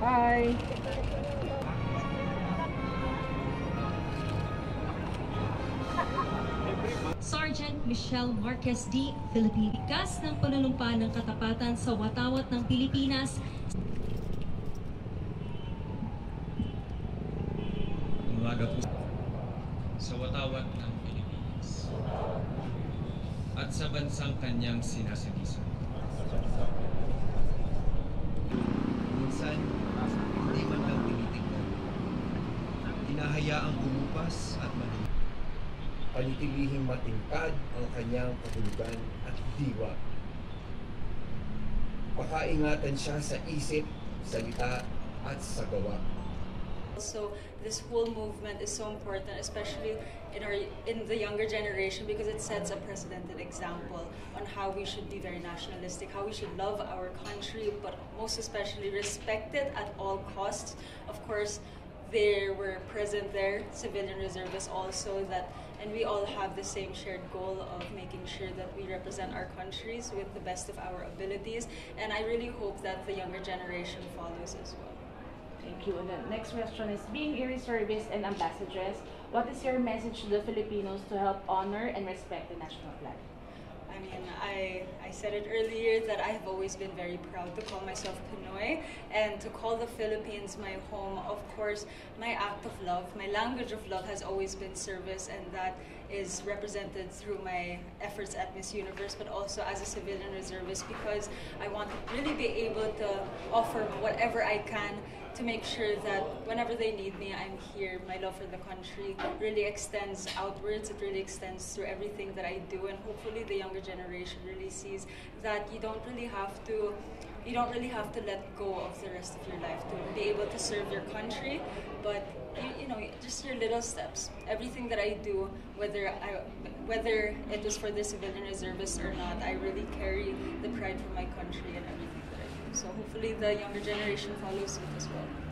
Bye! Sergeant Michelle Marquez D. Pilipinas ng panunumpa ng katapatan sa watawat ng Pilipinas Umaga po sa watawat ng Pilipinas at sa bansang kanyang sinasagisa. Hinahayaang umupas at maluwa. panitilihing matingkad ang kanyang kahulugan at diwa. Makaingatan siya sa isip, salita, at sa gawa. So this whole movement is so important, especially in our in the younger generation, because it sets a precedented example on how we should be very nationalistic, how we should love our country, but most especially respect it at all costs. Of course, there were present there civilian reservists also that, and we all have the same shared goal of making sure that we represent our countries with the best of our abilities. And I really hope that the younger generation follows as well. Thank you. And the next question is, being a reservist and ambassadress, what is your message to the Filipinos to help honor and respect the national flag? I said it earlier that I have always been very proud to call myself Pinoy and to call the Philippines my home. Of course, my act of love, my language of love has always been service, and that is represented through my efforts at Miss Universe, but also as a civilian reservist because I want to really be able to offer whatever I can to make sure that whenever they need me, I'm here. My love for the country really extends outwards. It really extends through everything that I do, and hopefully the younger generation really sees that you don't really have to. You don't really have to let go of the rest of your life to be able to serve your country, but you, you know just your little steps. Everything that I do, whether I whether it was for the civilian reservists or not, I really carry the pride for my country and everything. So hopefully the younger generation follows suit as well.